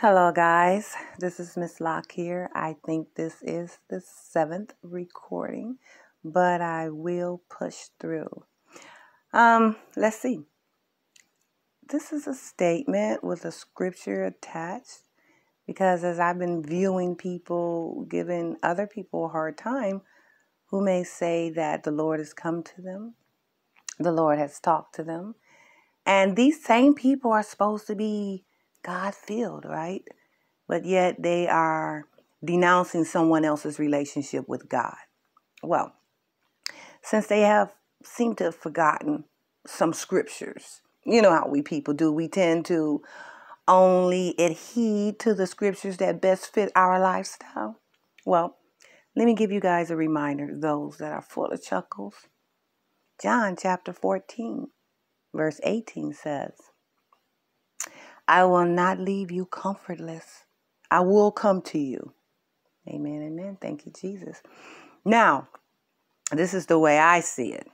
Hello, guys. This is Miss Locke here. I think this is the seventh recording, but I will push through. Um, let's see. This is a statement with a scripture attached because as I've been viewing people giving other people a hard time who may say that the Lord has come to them, the Lord has talked to them, and these same people are supposed to be God filled, right? But yet they are denouncing someone else's relationship with God. Well, since they have seemed to have forgotten some scriptures, you know how we people do, we tend to only adhere to the scriptures that best fit our lifestyle. Well, let me give you guys a reminder, those that are full of chuckles. John chapter 14, verse 18 says, I will not leave you comfortless. I will come to you. Amen. Amen. Thank you, Jesus. Now, this is the way I see it.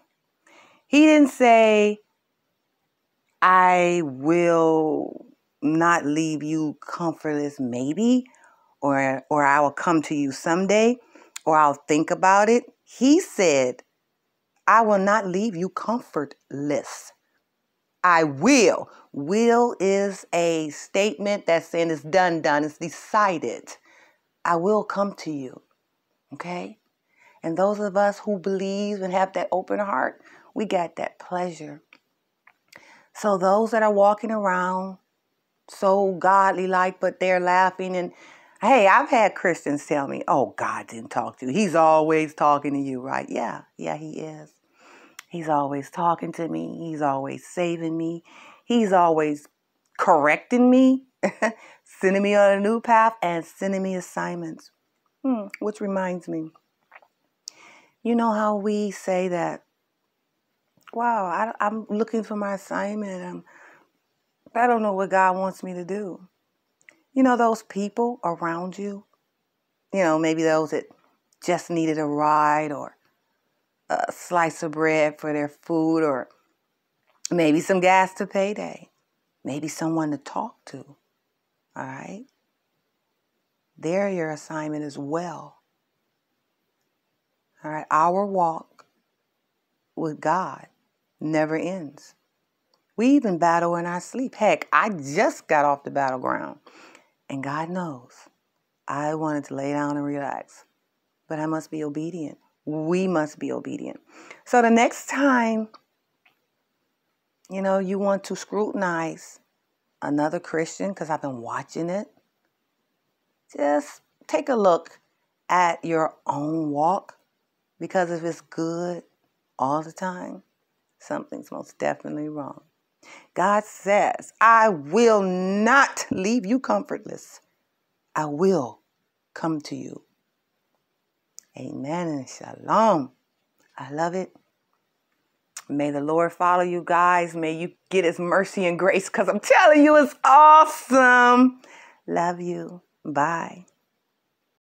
He didn't say, I will not leave you comfortless, maybe, or, or I will come to you someday, or I'll think about it. He said, I will not leave you comfortless. I will. Will is a statement that's saying it's done, done, it's decided. I will come to you. Okay? And those of us who believe and have that open heart, we got that pleasure. So those that are walking around so godly like, but they're laughing and hey, I've had Christians tell me, oh, God didn't talk to you. He's always talking to you, right? Yeah, yeah, he is. He's always talking to me. He's always saving me. He's always correcting me, sending me on a new path, and sending me assignments. Hmm, which reminds me, you know how we say that, wow, I, am looking for my assignment. I don't know what God wants me to do. You know, those people around you, you know, maybe those that just needed a ride or a slice of bread for their food or maybe some gas to payday, maybe someone to talk to. All right? They're your assignment as well. All right? Our walk with God never ends. We even battle in our sleep. Heck, I just got off the battleground. And God knows I wanted to lay down and relax, but I must be obedient we must be obedient. So the next time, you know, you want to scrutinize another Christian, because I've been watching it, just take a look at your own walk. Because if it's good all the time, something's most definitely wrong. God says, I will not leave you comfortless. I will come to you. Amen and shalom. I love it. May the Lord follow you guys. May you get his mercy and grace because I'm telling you, it's awesome. Love you. Bye.